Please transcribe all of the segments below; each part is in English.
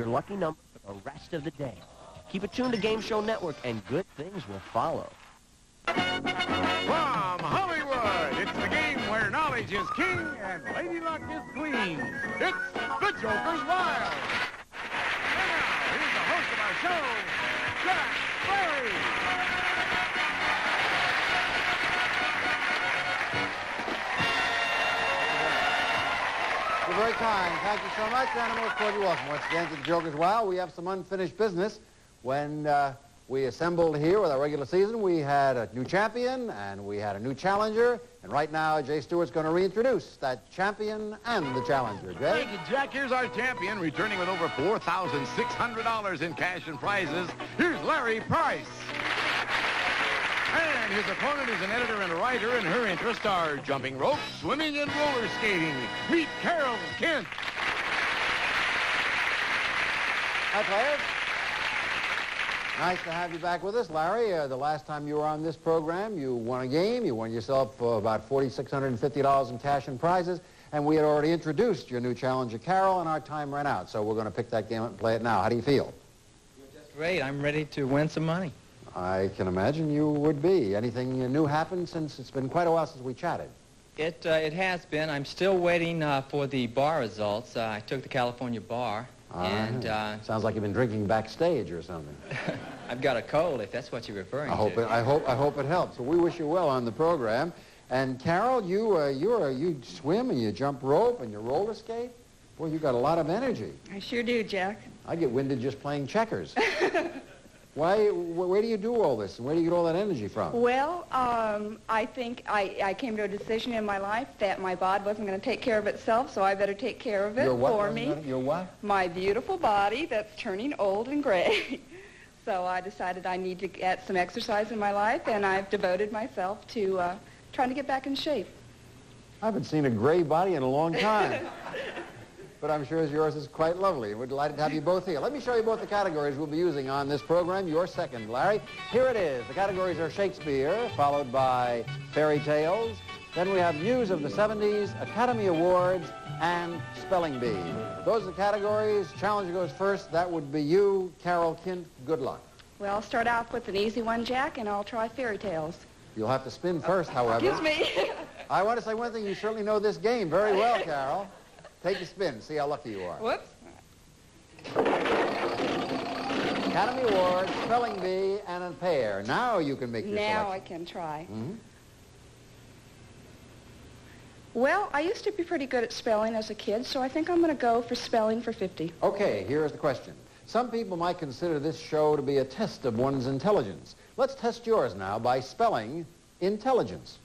your lucky number for the rest of the day. Keep it tuned to Game Show Network, and good things will follow. From Hollywood, it's the game where knowledge is king and lady luck is queen. It's the Joker's Wild. And now, here's the host of our show, Jack Barry. Very kind. Thank you so much, and a most cordial welcome once again to the Joker's Wild. We have some unfinished business. When uh, we assembled here with our regular season, we had a new champion and we had a new challenger. And right now, Jay Stewart's going to reintroduce that champion and the challenger. Jay? Thank you, Jack. Here's our champion, returning with over $4,600 in cash and prizes. Here's Larry Price. And his opponent is an editor and a writer, and her interests are jumping rope, swimming, and roller skating. Meet Carol Kent. Hi, players. Nice to have you back with us, Larry. Uh, the last time you were on this program, you won a game. You won yourself uh, about $4,650 in cash and prizes. And we had already introduced your new challenger, Carol, and our time ran out. So we're going to pick that game up and play it now. How do you feel? You're Just great. I'm ready to win some money. I can imagine you would be. Anything new happened since it's been quite a while since we chatted? It, uh, it has been. I'm still waiting uh, for the bar results. Uh, I took the California bar, and Ah, uh, sounds like you've been drinking backstage or something. I've got a cold, if that's what you're referring I hope to. it. I hope. I hope it helps. So we wish you well on the program. And Carol, you uh, you are you swim and you jump rope and you roller skate. Boy, you got a lot of energy. I sure do, Jack. I get winded just playing checkers. Why? Where do you do all this? And where do you get all that energy from? Well, um, I think I, I came to a decision in my life that my body wasn't going to take care of itself, so I better take care of it Your what? for me. Your what? My beautiful body that's turning old and gray. so I decided I need to get some exercise in my life, and I've devoted myself to uh, trying to get back in shape. I haven't seen a gray body in a long time. but I'm sure yours is quite lovely. We're delighted to have you both here. Let me show you both the categories we'll be using on this program. Your second, Larry. Here it is. The categories are Shakespeare, followed by fairy tales. Then we have news of the 70s, Academy Awards, and Spelling Bee. Those are the categories. Challenger goes first. That would be you, Carol Kent. Good luck. Well, I'll start off with an easy one, Jack, and I'll try fairy tales. You'll have to spin first, oh, however. Excuse me. I want to say one thing. You certainly know this game very well, Carol. Take a spin. See how lucky you are. Whoops. Academy Award, Spelling Bee, and a pair. Now you can make your Now I can try. Mhm. Well, I used to be pretty good at spelling as a kid, so I think I'm going to go for spelling for 50. Okay, here's the question. Some people might consider this show to be a test of one's intelligence. Let's test yours now by spelling intelligence.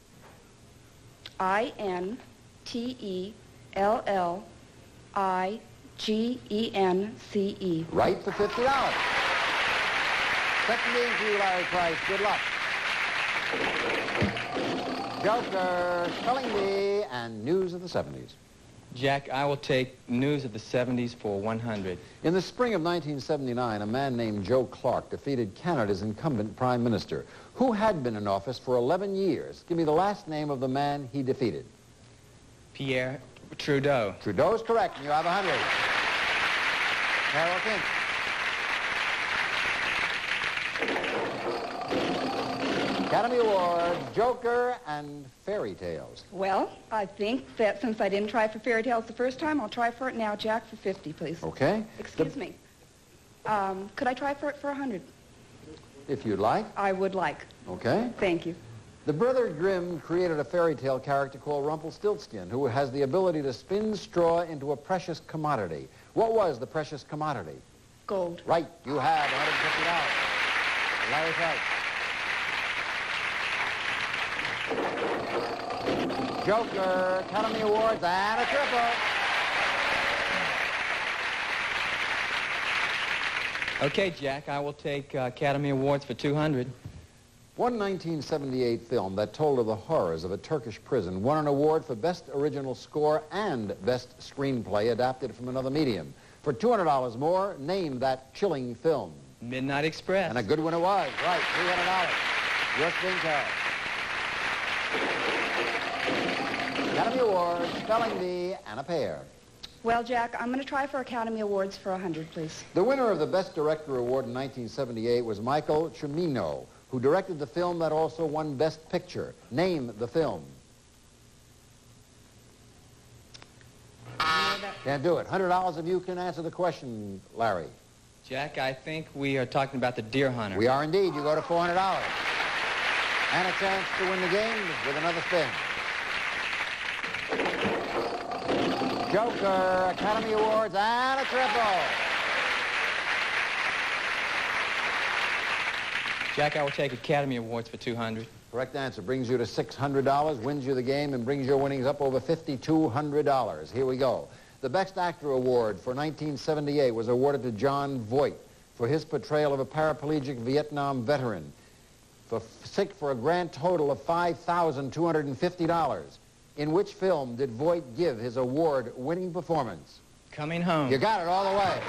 I-N-T-E-L-L-I-G-E-N-C-E. Right for $50. Second game for you, Larry Price. Good luck. Joker, Spelling Bee, and News of the 70s. Jack, I will take news of the 70s for 100. In the spring of 1979, a man named Joe Clark defeated Canada's incumbent prime minister, who had been in office for 11 years. Give me the last name of the man he defeated. Pierre Trudeau. Trudeau is correct, and you have 100. Carol Kent. Academy Award, Joker, and Fairy Tales. Well, I think that since I didn't try for fairy tales the first time, I'll try for it now, Jack, for 50, please. Okay? Excuse me. Um, could I try for it for 100? If you'd like. I would like. Okay? Thank you. The Brother Grimm created a fairy tale character called Rumpelstiltskin, who has the ability to spin straw into a precious commodity. What was the precious commodity? Gold. Right, you have $150. Larry Price. Joker, Academy Awards, and a triple. Okay, Jack, I will take uh, Academy Awards for 200. One 1978 film that told of the horrors of a Turkish prison won an award for Best Original Score and Best Screenplay adapted from another medium. For $200 more, name that chilling film. Midnight Express. And a good one it was. Right, $300. Your spin card. Academy Award, Spelling Bee, and a pair. Well, Jack, I'm going to try for Academy Awards for 100, please. The winner of the Best Director Award in 1978 was Michael Cimino, who directed the film that also won Best Picture. Name the film. Can't do it. $100 if you can answer the question, Larry. Jack, I think we are talking about the Deer Hunter. We are indeed. You go to $400. And a chance to win the game with another spin. Joker, Academy Awards, and a triple. Jack, I will take Academy Awards for 200. Correct answer brings you to $600, wins you the game, and brings your winnings up over $5,200. Here we go. The Best Actor Award for 1978 was awarded to Jon Voight for his portrayal of a paraplegic Vietnam veteran, for sick for a grand total of $5,250. In which film did Voight give his award-winning performance? Coming home. You got it all the way.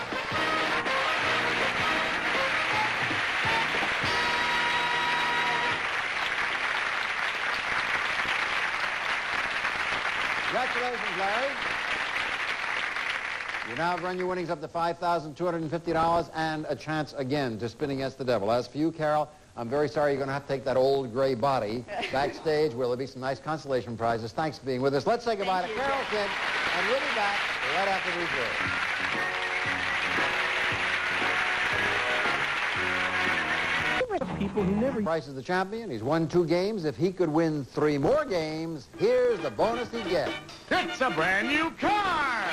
You now have run your winnings up to $5,250 and a chance again to spin against the devil. As for you, Carol, I'm very sorry you're going to have to take that old gray body backstage where there'll be some nice consolation prizes. Thanks for being with us. Let's say goodbye Thank to you. Carol Kidd, and we'll be back right after these words. People who never Price is the champion. He's won two games. If he could win three more games, here's the bonus he gets. It's a brand new car!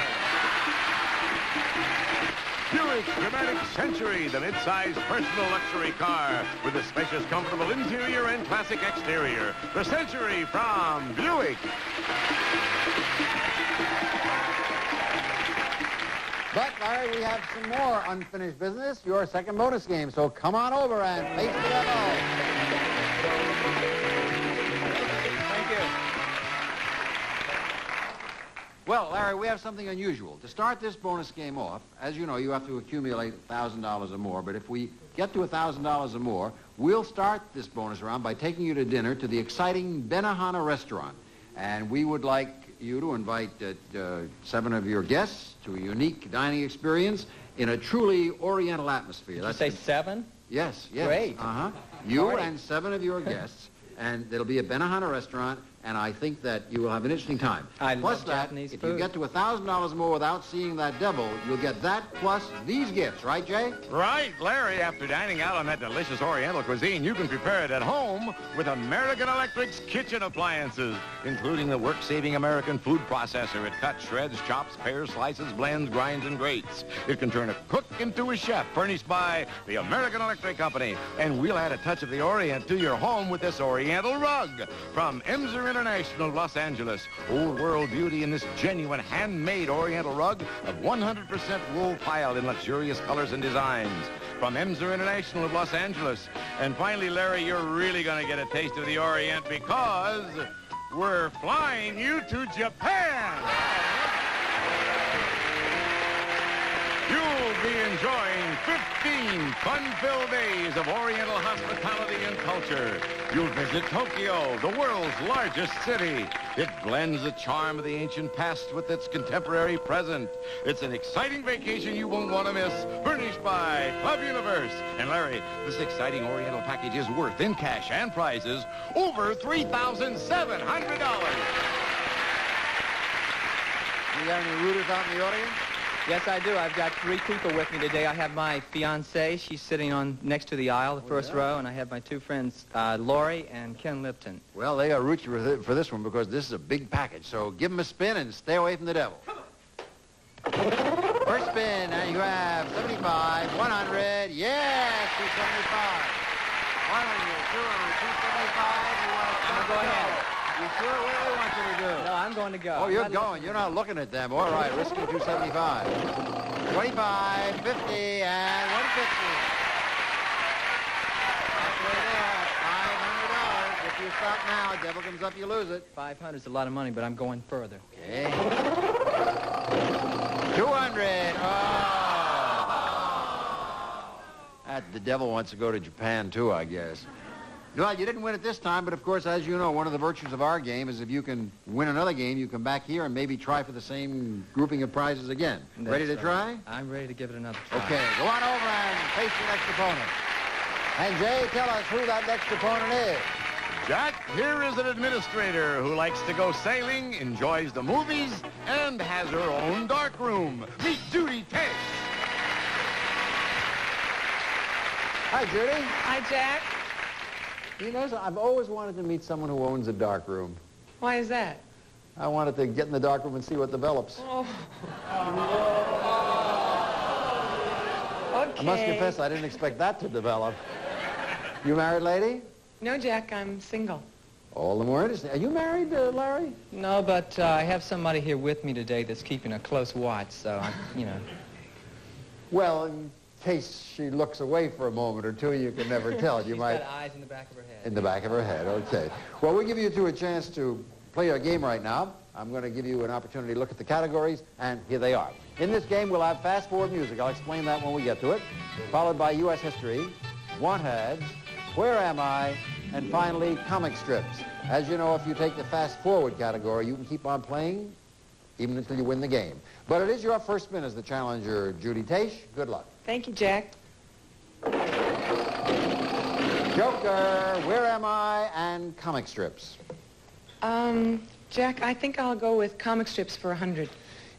Buick Dramatic Century, the mid-size personal luxury car with a spacious, comfortable interior and classic exterior. The Century from Buick. But, Larry, we have some more unfinished business, your second bonus game. So come on over and face the devil. Well, Larry, we have something unusual. To start this bonus game off, as you know, you have to accumulate $1,000 or more. But if we get to $1,000 or more, we'll start this bonus round by taking you to dinner to the exciting Benihana restaurant. And we would like you to invite uh, uh, seven of your guests to a unique dining experience in a truly oriental atmosphere. Did you say seven? Yes, yes. Great. Uh-huh. You and seven of your guests, and it'll be a Benihana restaurant, and I think that you will have an interesting time. I plus love that, Japanese if you get to $1,000 more without seeing that devil, you'll get that plus these gifts, right, Jay? Right, Larry, after dining out on that delicious Oriental cuisine, you can prepare it at home with American Electric's kitchen appliances, including the work-saving American food processor. It cuts, shreds, chops, pairs, slices, blends, grinds, and grates. It can turn a cook into a chef, furnished by the American Electric Company. And we'll add a touch of the Orient to your home with this Oriental rug from Emser International Los Angeles. Old world beauty in this genuine handmade Oriental rug of 100% wool pile in luxurious colors and designs from Emser International of Los Angeles. And finally, Larry, you're really going to get a taste of the Orient because we're flying you to Japan. Be enjoying 15 fun-filled days of Oriental hospitality and culture. You'll visit Tokyo, the world's largest city. It blends the charm of the ancient past with its contemporary present. It's an exciting vacation you won't want to miss, furnished by Club Universe. And Larry, this exciting Oriental package is worth in cash and prizes over $3,700. You got any rooters out in the audience? Yes, I do. I've got three people with me today. I have my fiancée. She's sitting on next to the aisle, the first row, and I have my two friends, uh, Lori and Ken Lipton. Well, they are root for, for this one because this is a big package. So give them a spin and stay away from the devil. First spin, and you have 75, 100, yes, 275. 100, 200, 275. You want to go ahead. You sure? What do they want you to do? No, I'm going to go. Oh, you're not going. You're not looking at them. All right, risky 275. 25, 50, and 150. That's where they $500. If you stop now, the devil comes up, you lose it. 500 is a lot of money, but I'm going further. Okay. 200. Oh. That, the devil wants to go to Japan, too, I guess. Well, you didn't win it this time, but of course, as you know, one of the virtues of our game is if you can win another game, you come back here and maybe try for the same grouping of prizes again. Ready to That's try? I'm ready to give it another try. Okay, go on over and face your next opponent. And Jay, tell us who that next opponent is. Jack, here is an administrator who likes to go sailing, enjoys the movies, and has her own dark room. Meet Judy Tace. Hi, Judy. Hi, Jack. You know, I've always wanted to meet someone who owns a dark room. Why is that? I wanted to get in the dark room and see what develops. Oh. Okay. I must confess, I didn't expect that to develop. You married lady? No, Jack, I'm single. All the more interesting. Are you married, uh, Larry? No, but uh, I have somebody here with me today that's keeping a close watch, so I'm, you know. Well, case she looks away for a moment or two, you can never tell. You might eyes in the back of her head. in the back of her head. Okay. Well, we'll give you two a chance to play our game right now. I'm going to give you an opportunity to look at the categories, and here they are. In this game, we'll have fast-forward music. I'll explain that when we get to it. Followed by U.S. history, want ads, where am I, and finally, comic strips. As you know, if you take the fast-forward category, you can keep on playing even until you win the game. But it is your first spin as the challenger, Judy Tash. Good luck. Thank you, Jack. Joker, Where Am I, and comic strips. Um, Jack, I think I'll go with comic strips for a 100.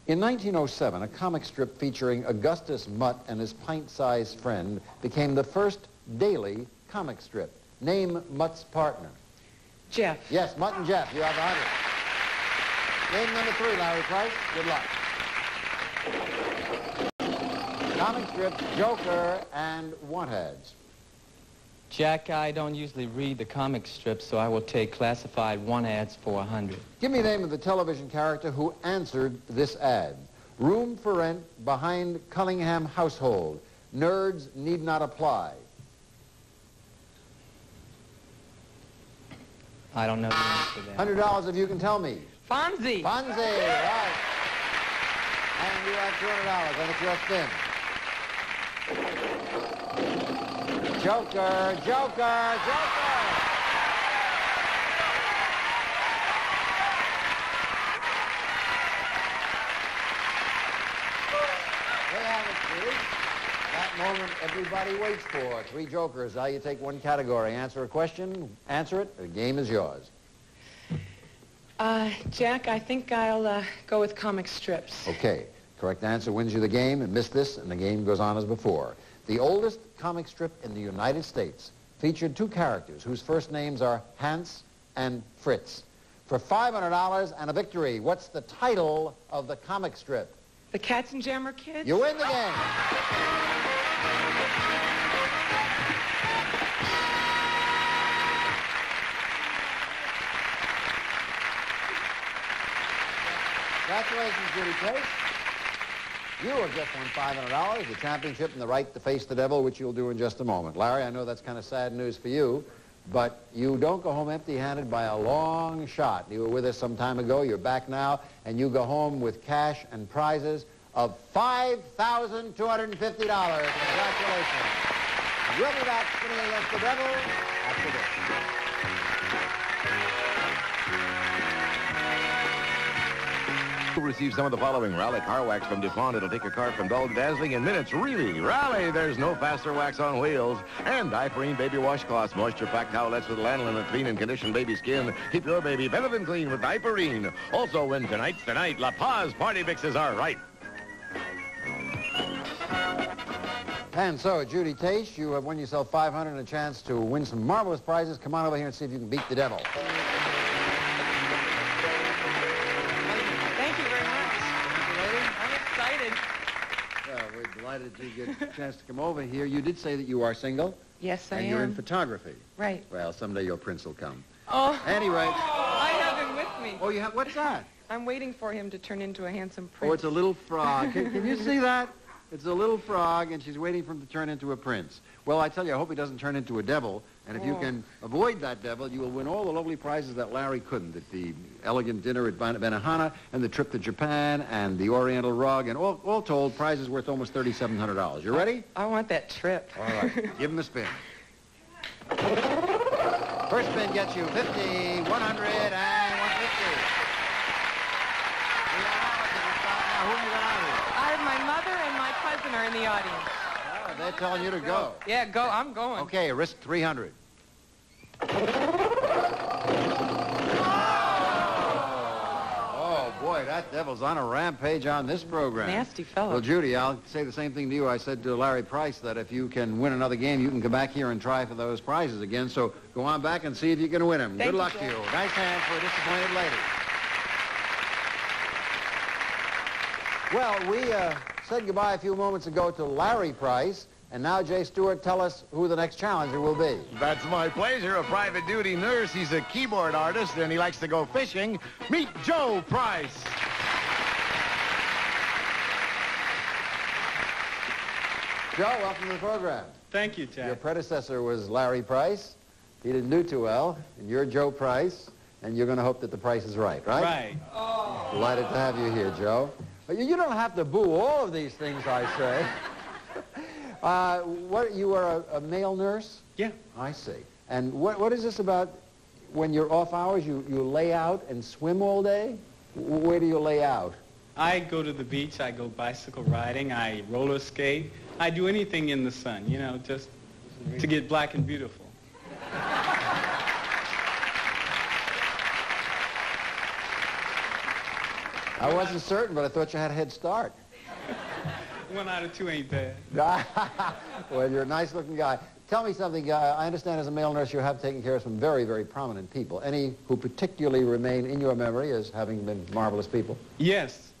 In 1907, a comic strip featuring Augustus Mutt and his pint-sized friend became the first daily comic strip. Name Mutt's partner. Jeff. Yes, Mutt and Jeff. You have 100. Game number three, Larry Price. Good luck. Comic strips, Joker, and what ads? Jack, I don't usually read the comic strips, so I will take classified one ads for a 100. Give me the name of the television character who answered this ad. Room for rent behind Cunningham household. Nerds need not apply. I don't know the answer to that. $100 if you can tell me. Fonzie. Fonzie, right. And you have two hundred dollars, and it's your spin. Joker, Joker, Joker. Moment everybody waits for. Three jokers. Now you take one category. Answer a question, answer it, the game is yours. Uh, Jack, I think I'll uh, go with comic strips. Okay. Correct answer wins you the game, and miss this, and the game goes on as before. The oldest comic strip in the United States featured two characters whose first names are Hans and Fritz. For $500 and a victory, what's the title of the comic strip? The Katzenjammer Kids? You win the game. Congratulations, Judy Case. You have just won $500, the championship, and the right to face the devil, which you'll do in just a moment. Larry, I know that's kind of sad news for you, but you don't go home empty-handed by a long shot. You were with us some time ago. You're back now, and you go home with cash and prizes of $5,250. Congratulations. We'll be back spinning the devil after this. Receive some of the following Rally Car Wax from DuPont. It'll take your car from dull to dazzling in minutes. Really, Rally, there's no faster wax on wheels. And Diaparene Baby Washcloths, moisture-packed towelettes with lanolin and clean and conditioned baby skin. Keep your baby better than clean with Diaparene. Also, when tonight's tonight, La Paz party mixes are right. And so, Judy Tache, you have won yourself 500 and a chance to win some marvelous prizes. Come on over here and see if you can beat the devil. Delighted you get a chance to come over here. You did say that you are single, Yes, I and am. you're in photography. Right. Well, someday your prince will come. Oh, Anyway, I have him with me. oh, you have, what's that? I'm waiting for him to turn into a handsome prince. Oh, it's a little frog. Can, can you see that? It's a little frog, and she's waiting for him to turn into a prince. Well, I tell you, I hope he doesn't turn into a devil. And if you can avoid that devil, you will win all the lovely prizes that Larry couldn't. At the elegant dinner at Ben- Benihana, and the trip to Japan, and the Oriental rug, and all, all told, prizes worth almost $3,700. You ready? I want that trip. All right. Give him a spin. First spin gets you 50, 100, and 150. Who have you got out here? I have my mother and my cousin are in the audience. They're telling you to go. Yeah, go. I'm going. Okay, risk 300. Oh, boy, that devil's on a rampage on this program. Nasty fellow. Well, Judy, I'll say the same thing to you. I said to Larry Price that if you can win another game, you can come back here and try for those prizes again. So go on back and see if you can win them. Thank Good you, luck to you. Nice hand for a disappointed lady. Well, we uh, said goodbye a few moments ago to Larry Price, and now, Jay Stewart, tell us who the next challenger will be. That's my pleasure. A private duty nurse. He's a keyboard artist and he likes to go fishing. Meet Joe Price. Joe, welcome to the program. Thank you, Ted. Your predecessor was Larry Price. He didn't do too well, and you're Joe Price, and you're going to hope that the price is right, right? Right. Delighted to have you here, Joe. You don't have to boo all of these things I say. uh, what, you are a, a male nurse? Yeah. I see. And what, what is this about when you're off hours, you, you lay out and swim all day? Where do you lay out? I go to the beach. I go bicycle riding. I roller skate. I do anything in the sun, you know, just to get black and beautiful. I wasn't certain, but I thought you had a head start. One out of two ain't bad. well, you're a nice-looking guy. Tell me something. Uh, I understand as a male nurse you have taken care of some very, very prominent people. Any who particularly remain in your memory as having been marvelous people? Yes.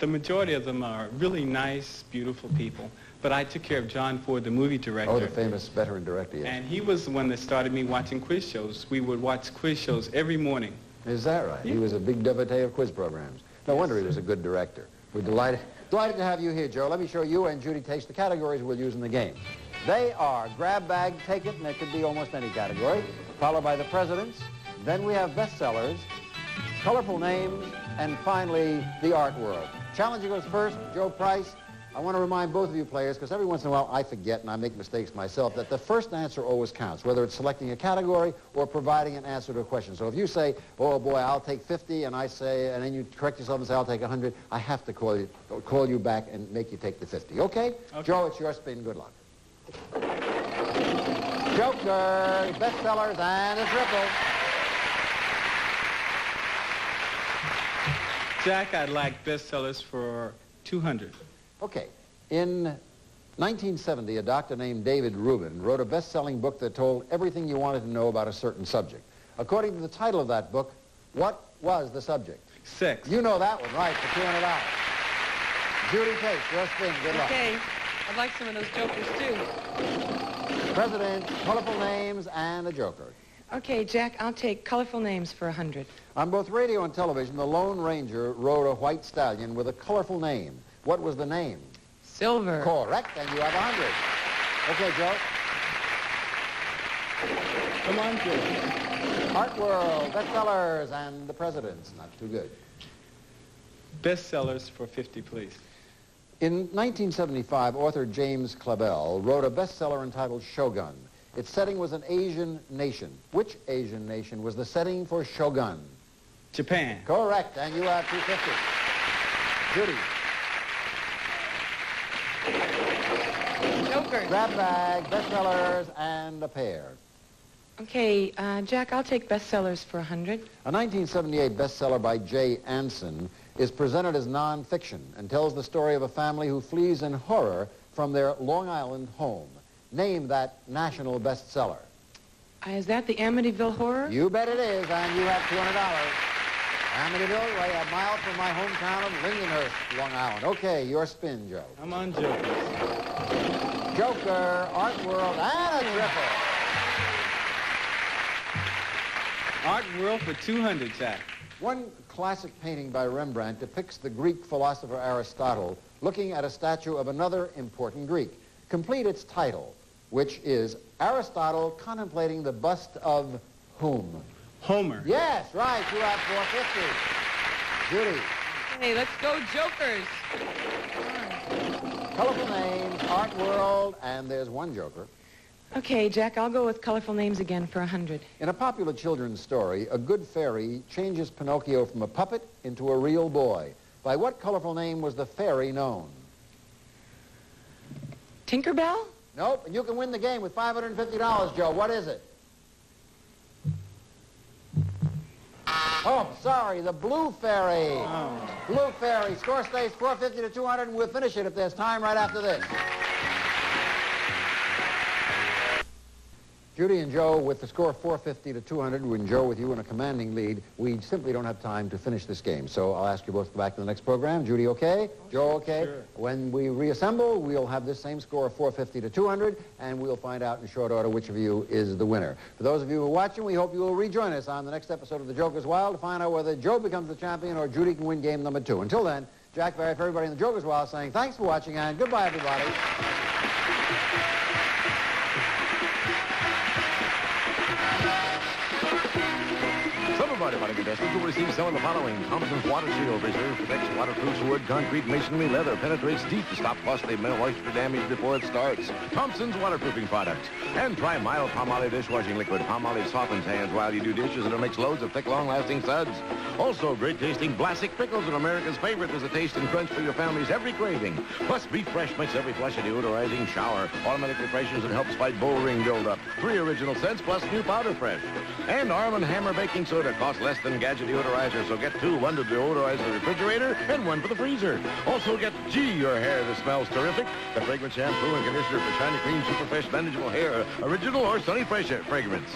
The majority of them are really nice, beautiful people. But I took care of John Ford, the movie director. Oh, the famous veteran director, yes. And he was the one that started me watching quiz shows. We would watch quiz shows every morning. Is that right? He was a big devotee of quiz programs. No wonder he was a good director. We're delighted, delighted to have you here, Joe. Let me show you and Judy Taste the categories we'll use in the game. They are grab bag, take it, and it could be almost any category, followed by the presidents. Then we have bestsellers, colorful names, and finally, the art world. Challenger goes first, Joe Price. I want to remind both of you players, because every once in a while I forget and I make mistakes myself, that the first answer always counts, whether it's selecting a category or providing an answer to a question. So if you say, oh boy, I'll take 50, and I say, and then you correct yourself and say, I'll take 100, I have to call you, call you back and make you take the 50. Okay? Okay. Joe, it's your spin. Good luck. Joker, bestsellers, and a triple. Jack, I'd like bestsellers for 200. Okay. In 1970, a doctor named David Reuben wrote a best-selling book that told everything you wanted to know about a certain subject. According to the title of that book, what was the subject? Sex. You know that one, right, for $200. Judy Case, your spin. Good luck. Okay. I'd like some of those jokers, too. President, colorful names, and a joker. Okay, Jack, I'll take colorful names for a 100. On both radio and television, the Lone Ranger rode a white stallion with a colorful name. What was the name? Silver. Correct, and you have a 100. Okay, Joe. Come on, Joe. Art World, bestsellers, and the presidents. Not too good. Bestsellers for 50, please. In 1975, author James Clavell wrote a bestseller entitled Shogun. Its setting was an Asian nation. Which Asian nation was the setting for Shogun? Japan. Correct, and you have 250. Judy, Jokers. grab bag, bestsellers, and a pair. Okay, uh, Jack, I'll take bestsellers for a 100. A 1978 bestseller by Jay Anson is presented as nonfiction and tells the story of a family who flees in horror from their Long Island home. Name that national bestseller. Uh, is that the Amityville Horror? You bet it is, and you have $200. Amityville, right a mile from my hometown of Lindenhurst, Long Island. Okay, your spin, Joe. I'm on Jokers. Joker, Art World, and a triple. Art World for 200, Jack. One classic painting by Rembrandt depicts the Greek philosopher Aristotle looking at a statue of another important Greek. Complete its title, which is Aristotle contemplating the bust of whom? Homer. Yes, right, you have 450. Judy, Hey, let's go Jokers. colorful names, Art World, and there's one joker. Okay, Jack, I'll go with colorful names again for a 100. In a popular children's story, a good fairy changes Pinocchio from a puppet into a real boy. By what colorful name was the fairy known? Tinkerbell? Nope, and you can win the game with $550, Joe. What is it? Oh, sorry, the Blue Fairy. Oh. Blue Fairy. Score stays 450 to 200, and we'll finish it if there's time right after this. Judy and Joe with the score 450 to 200, when Joe with you in a commanding lead, we simply don't have time to finish this game. So I'll ask you both to go back to the next program. Judy, okay? Joe, okay? Sure. When we reassemble, we'll have this same score of 450 to 200, and we'll find out in short order which of you is the winner. For those of you who are watching, we hope you will rejoin us on the next episode of The Joker's Wild to find out whether Joe becomes the champion or Judy can win game number two. Until then, Jack Barry for everybody in The Joker's Wild saying thanks for watching and goodbye, everybody. Of receive some of the following. Thompson's Water Seal Reserve protects waterproofs, wood, concrete, masonry, leather, penetrates deep to stop costly moisture damage before it starts. Thompson's waterproofing products. And try mild Palmolive dishwashing liquid. Palmolive softens hands while you do dishes and it makes loads of thick, long-lasting suds. Also, great-tasting Vlasic pickles are America's favorite. There's a taste and crunch for your family's every craving. Plus, Beef Fresh makes every flush a deodorizing shower. Automatically freshes and helps fight bull ring buildup. Three original scents plus new powder fresh. And Arm & Hammer baking soda costs less than Gadget deodorizer, so get two, one to deodorize the refrigerator and one for the freezer. Also get Gee, your hair that smells terrific. The fragrance shampoo and conditioner for shiny, clean, super fresh, manageable hair. Original or Sunny Fresh fragrance.